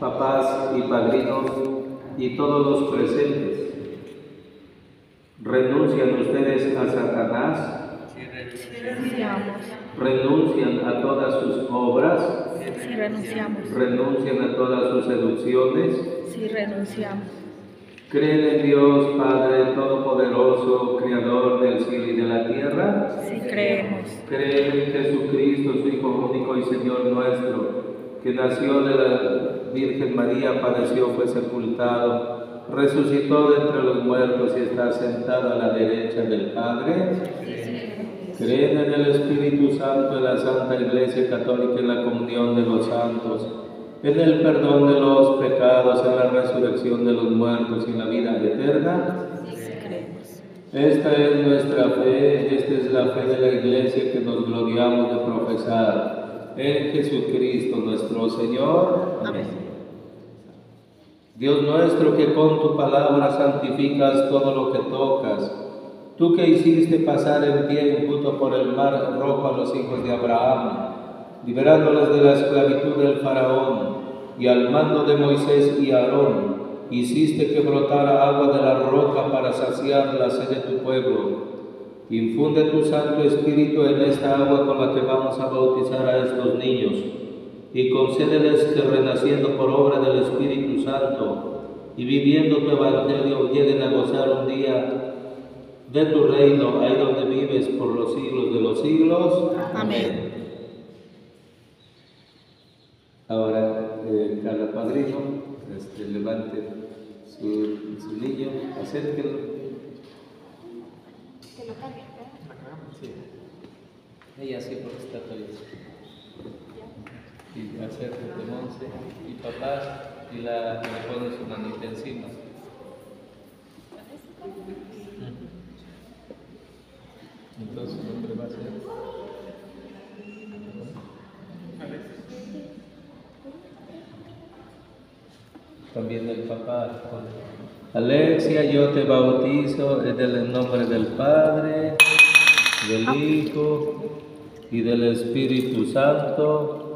papás y padrinos y todos los presentes. ¿Renuncian ustedes a Satanás? Renunciamos. ¿Renuncian a todas sus obras? Sí, renunciamos. ¿Renuncian a todas sus seducciones? Sí, renunciamos. ¿Creen en Dios Padre Todopoderoso, Creador del cielo y de la tierra? Sí, creemos. ¿Creen en Jesucristo, su Hijo único y Señor nuestro, que nació de la Virgen María, padeció, fue sepultado, resucitó de entre los muertos y está sentado a la derecha del Padre? ¿Creen en el Espíritu Santo, en la Santa Iglesia Católica, en la comunión de los santos? en el perdón de los pecados, en la resurrección de los muertos y en la vida eterna. Esta es nuestra fe, esta es la fe de la iglesia que nos gloriamos de profesar en Jesucristo nuestro Señor. Amén. Dios nuestro que con tu palabra santificas todo lo que tocas, tú que hiciste pasar en pie junto por el mar rojo a los hijos de Abraham, liberándoles de la esclavitud del faraón, y al mando de Moisés y Aarón, hiciste que brotara agua de la roca para saciar la sed de tu pueblo. Infunde tu Santo Espíritu en esta agua con la que vamos a bautizar a estos niños, y concédeles que renaciendo por obra del Espíritu Santo y viviendo tu Evangelio lleguen a gozar un día de tu reino, ahí donde vives por los siglos de los siglos. Amén. Ahora, eh, cada padrino, este, levante su, su niño, acérquenlo. Que lo cargue. Sí. Ella sí, porque está feliz. Y acérquete, Monse, y papás, y la, le pone su manita encima. Entonces, su nombre va a ser. También el papá. Alexia, yo te bautizo en el nombre del Padre, del Hijo y del Espíritu Santo.